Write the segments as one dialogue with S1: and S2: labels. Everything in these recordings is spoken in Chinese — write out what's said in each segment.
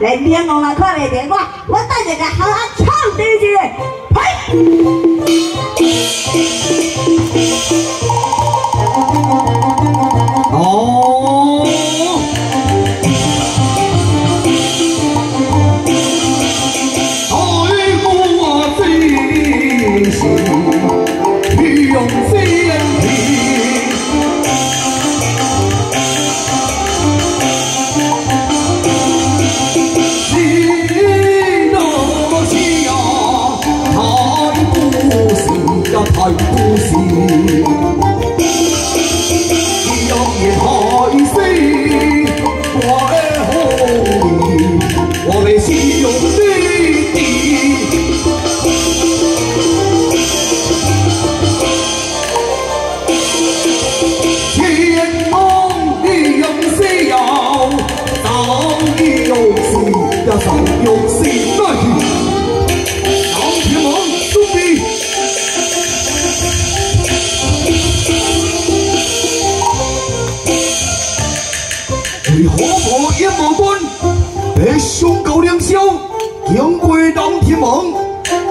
S1: 连天王也看袂着我，我等下甲好好唱第一句，
S2: 嘿！嗯嗯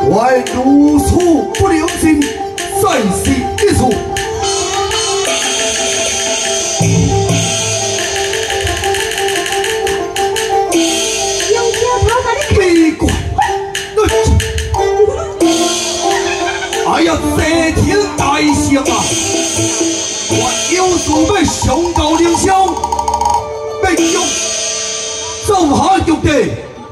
S2: 为如此不良心，再是一处。
S1: 用脚头把你
S2: 奇怪，哎呀，谢天大圣啊！我有事要上高凌霄，要用走下玉帝，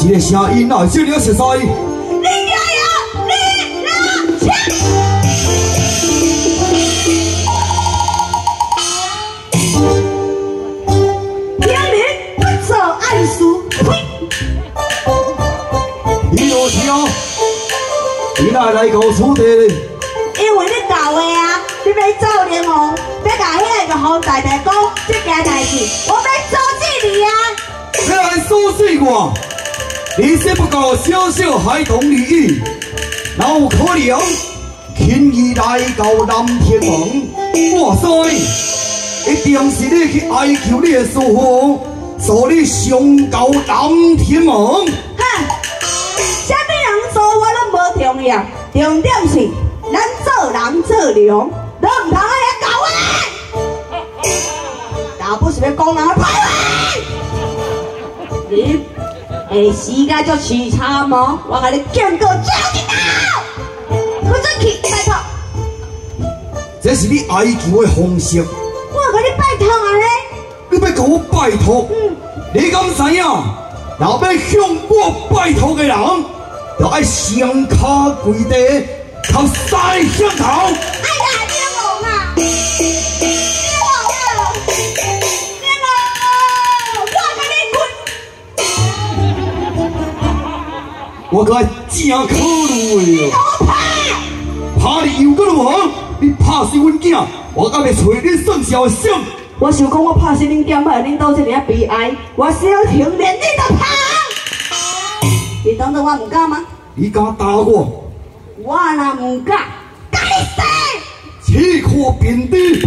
S1: 嘛？
S2: 这个声音哪会这么熟悉？
S1: 你家有李老强，听你不做暗事，呸！
S2: 李老强，你哪来搞处地嘞？
S1: 因为你搞的啊，你要走联盟，要甲遐个黄太太讲这件代志，我要阻止你啊！
S2: 你来阻止我？你只不过小小孩童而已，哪有可能轻易来到南天门？哇塞，一定是你去哀求你的师傅，所你上到南天门。
S1: 哼，什么人说我拢无重要，重点是咱做人做良，你唔通安尼搞我。若不是要讲人歹话，你。下时间就时差吗？我给你见个招一刀，不准去拜托。
S2: 这是你哀求的方式。
S1: 我给你拜托啊
S2: 你要给我拜托？嗯。你敢知影？若要向我拜托的人，就爱双脚跪地，头三响头。
S1: 哎呀，我
S2: 可真可恶
S1: 呀！我怕，
S2: 怕你又搁如何？你怕是阮囝，我敢要找你算账的性。
S1: 我想讲，我怕是恁囝歹，恁兜这尔悲哀，我小婷连你都怕。你当作我唔敢吗？
S2: 你敢打我？
S1: 我若唔敢，敢你死！
S2: 岂可平地？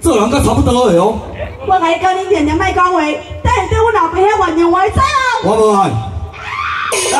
S2: 做人甲差不多的哦。
S1: 我甲你讲，你念念莫讲话，但是对我老爸遐原谅我，会知啊？
S2: 我无爱。啊！